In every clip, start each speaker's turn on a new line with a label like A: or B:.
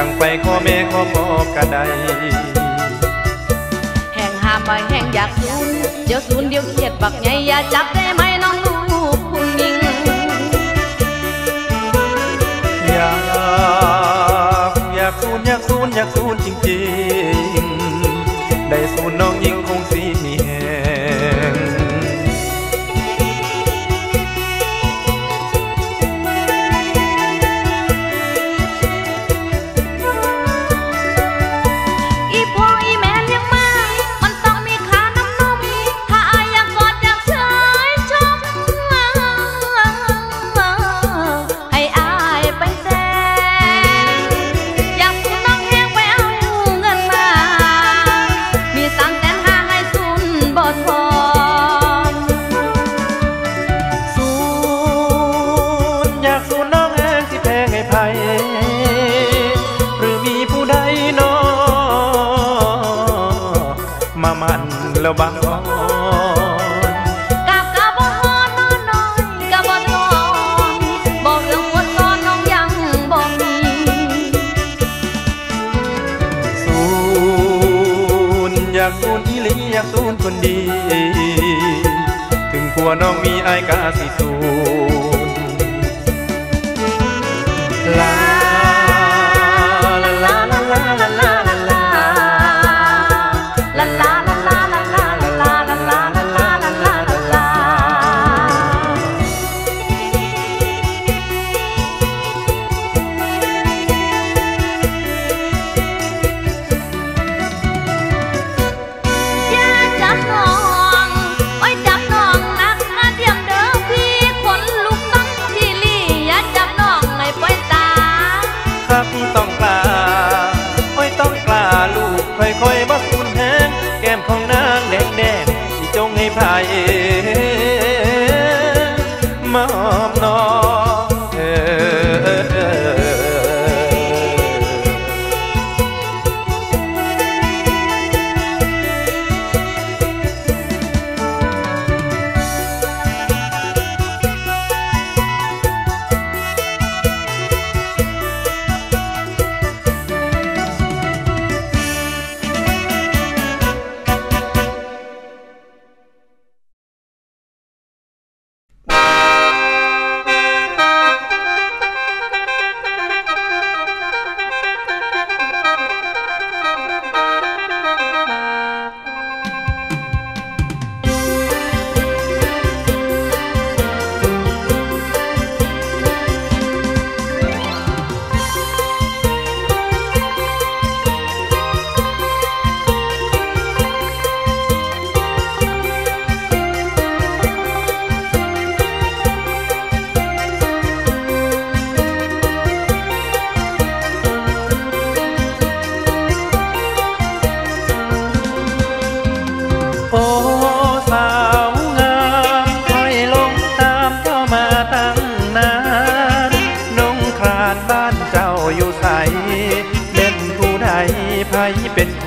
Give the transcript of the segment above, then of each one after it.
A: จังไปขอแม่ขอพ่อกกระได
B: แห่งหามไแห่งอยากสูนเดี๋ยวสูนเดี๋ยวเครียดบักไงอย่าจับได้ไหมน้องลูกคุณยิง
A: อยากอยากสูนอยากสูนอยากสูนจริงๆ แล้
B: วกะกะบ่ฮ้อน
A: กะ
B: บ่นอนบอกเรื่องหมดก่อนน้องยังบ่มี
A: สูนอยากสูนอีหลีอยากสูนคนดี ถึงผัวน้องมีอายกาสิสู 참나.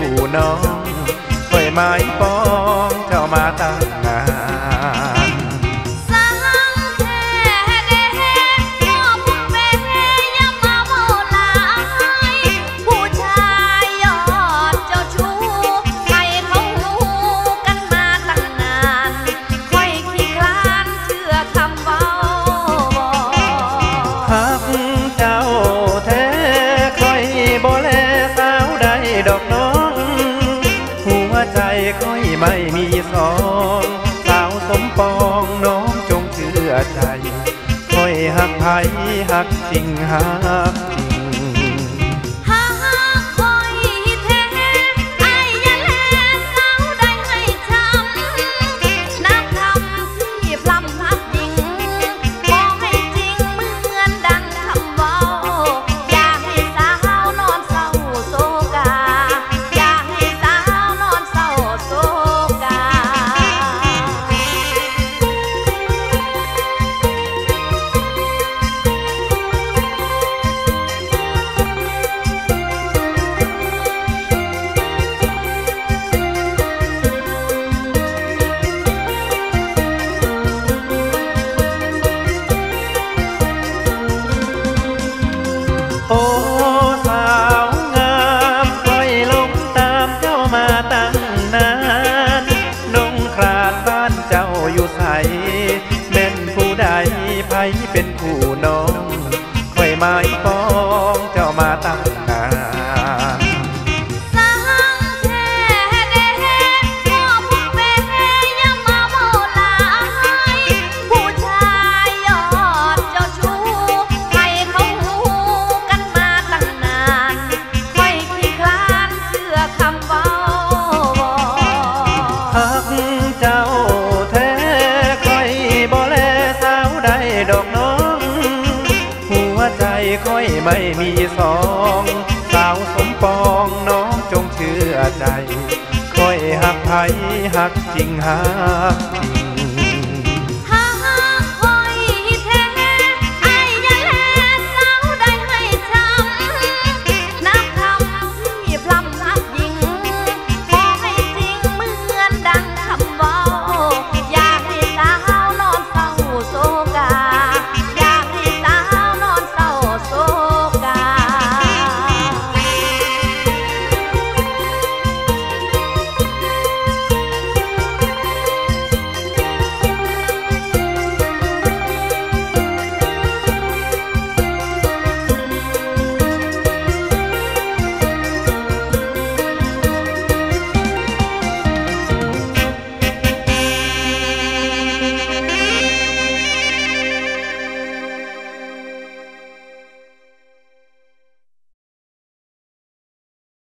A: phủ non สมปองน้
B: องจงเชื่อ
A: ใจคอยหักไผ่หักจริงหัก
B: ไทยหักจ
A: ริงหักจริ